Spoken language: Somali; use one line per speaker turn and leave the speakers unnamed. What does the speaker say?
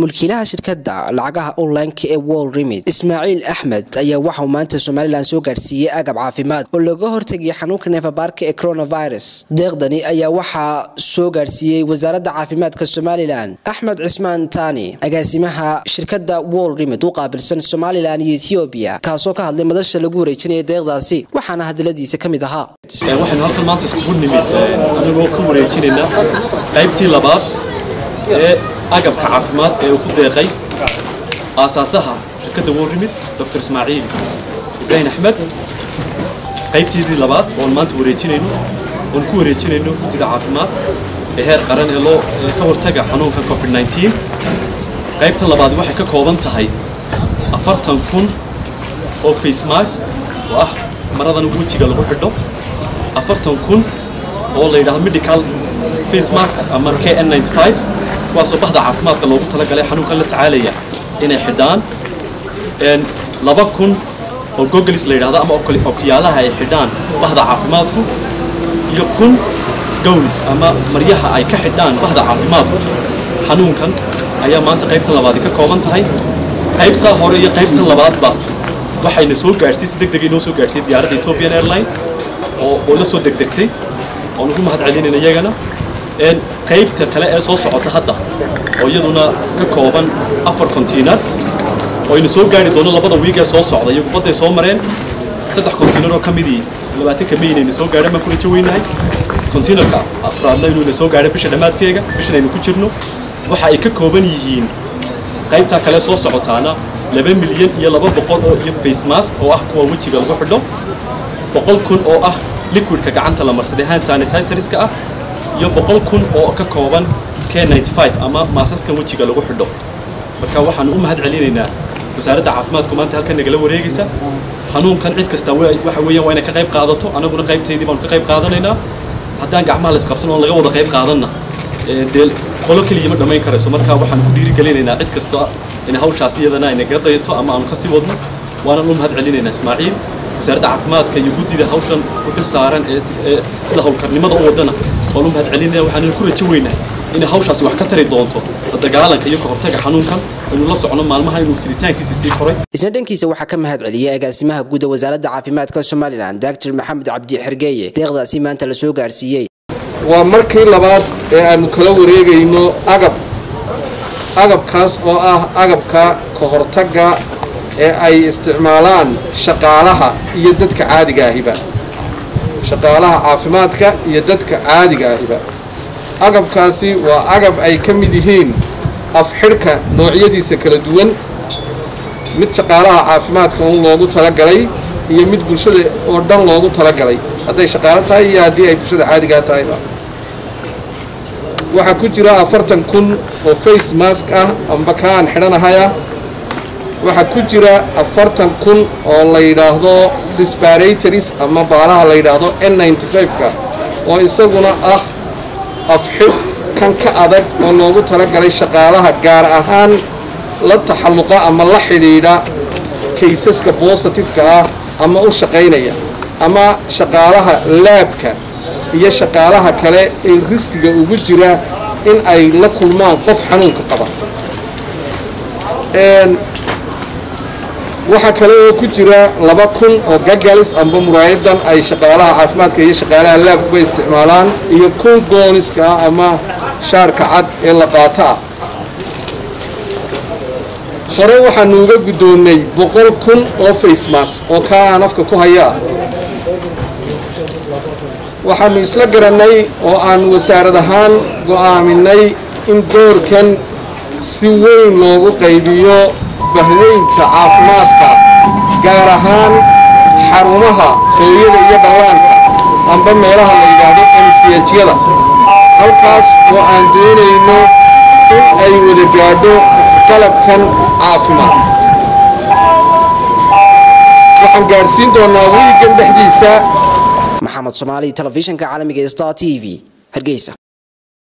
mulkiilaha shirkadda lacagaha online-ka ee wol remid ismaaciil axmed ayaa waxauu maanta somalilan soo gaadhsiiyey agab caafimaad oo looga hortegaya xanuunka neefabaarka ee coronavirus. Deeqdani ayaa waxaa soo gaadhsiiyey wasaaradda caafimaadka somalilan axmed cismaan tani agaasimaha shirkadda wol remid u qaabilsan somalilan iyo ethoobiya kaasoo ka hadlay madasha lagu wareejinaya deeqdaasi waxaana hadaladiisa ka mid ahaa.
Waxaynu halkan maanta iskugu nimid anagoo ka wareejinayna qaybtii labaad ee uu ku deeqay aasaasaha shirkadda worrimid dr ismaaciil ibraahim axmed qaybtiidii labaad oon maanta wareejinayno oon ku wareejinayno guddida caafimaad ee heer qaran ee loo ka hortaga xanuunka covid 19 qaybta labaad waxay ka kooban tahay afartan kun oo face mask oo ah maradan wejiga lagu xidho afartan kun oo la yidhahdo medical face masks ama kn 95 kuwaasoo bahda caafimaadka loogu talagalay xanuunkan la tacaalaya inay xidhaan. Laba kun oo gogolis la yidhahdo ama okiyaalaha ay xidhaan bahda caafimaadku iyo kun gownis ama maryaha ay ka xidhaan bahda caafimaadku. Xanuunkan ayaa maanta qaybta labaadi ka kooban tahay. Qaybta hore iyo qaybta labaadba waxayna soo gaadhsiisay si deg deg inoo soo gaadhsiiyey diyaaradda ethiopian airline oo la soo degdegtay. Oon ugu mahad celinayna iyagana qaybta kale ee soo socota hadda oo iyaduna ka kooban afar kontiinar. Oo aynu soo gaari doono labada wiig ee soo socda iyo kubadday soo mareen. Saddex kontiinar oo ka midii labaatanka mayn aynu soo gaadhan baan ku rajo weynahay kontiinarka afraadna inuuna soo gaadhan bisha dhammaadkeega bishan aynu ku jirno. Waxa ay ka kooban yihiin qaybtaa kale soo socotaana laba milyan iyo laba boqol oo iyo face mask oo ah kuwa wejiga lagu xidho. Boqol kun oo ah liquidka gacanta la marsaday hand sanitizerska ah iyo boqol kun oo ka kooban k 95 ama maasaskan wejiga lagu xidho. Marka waxaan u mahad celinaynaa wasaaradda caafimaadku maanta halkan nagala wareegaysa. Xanuunkan cid kasta waxa weeyaan waa inay ka qayb qaadato anaguna qaybtaydii baanu ka qayb qaadanaynaa haddaan gacmaha la isqabsan oon laga wada qayb qaadanna dee qolo keliya ma dhammayn karayso. Marka waxaan ku dhiirigelinaynaa cid kasta in hawshaas iyadana ay naga dayato ama aanu ka sii wadno waanaan u mahad celinaynaa ismaaciil wasaaradda caafimaadka iyo guddida hawshan u xil saaran ee sida howlkarnimada u wadana waan u mahad celinaya waxaan ku rajo weynaa inay hawshaasi wax ka tari doonto. Dagaalanka iyo ka hortaga xanuunkan aynu la socno maalmaha inuu fiditaankiisa sii koray.
Isna dhankiisa waxaa ka mahad celiyey agaasimaha guuda wasaaradda caafimaadka somalilan doctor maxamed cabdi xergeeye. Deeqdaasi maanta la soo gaarsiiyey
waa markii labaad ee aanu kala wareegayno agab. Agabkaas oo ah agabka ka hortagga ee ay isticmaalaan shaqaalaha iyo dadka caadiga ahiba shaqaalaha caafimaadka iyo dadka caadiga ahiba. Agabkaasi waa agab ay ka mid yihiin afxidhka noocyadiisa kala duwan mid shaqaalaha caafimaadka un loogu talagalay iyo mid bulshada oo dhan loogu talagalay. Hadday shaqaalo tahay iyo haddii ay bulshada caadigaa tahayba waxaa ku jira afartan kun oo face mask ah amba kaan xidhanahaya waxaa ku jira afartan kun oo la yidhaahdo disparatories ama baalaha la yidhaahdo n five-ka oo isaguna ah afxidh kan ka adag oo loogu talagalay shaqaalaha gaar ahaan la taxalluqa ama la xidhiidha kaysaska bositifeka ah ama u shaqaynaya ama shaqaalaha laabka iyo shaqaalaha kale ee riskiga ugu jira in ay la kulmaan qof xanuunka qaba waxaa kale oo ku jira laba kun oo gagalis amba muraayadan ay shaqaalaha caafimaadka iyo shaqaalaha laabkuba isticmaalaan iyo kun gooniska ah ama shaarka cad ee la qaato ah hore waxaanu uga guddoonnay boqol kun oo facemas oo kaa aan afka ku hayaa waxaanu isla garannay oo aan wasaarad ahaan go'aaminay in doorkan si weyn loogu qaybiyo bahweynta caafimaadka gaar ahaan xarumaha hooyada iyo dhallaanka amba meelaha la yidhaahdo emsiyajyada halkaas oo aan doonayno in ay wada gaadho qalabkan caafimaad. Waxaan gaadhsiin doonnaa wiigan dhexdiisa.
Maxamed soomaali telefishinka caalamiga star t v. Hargeysa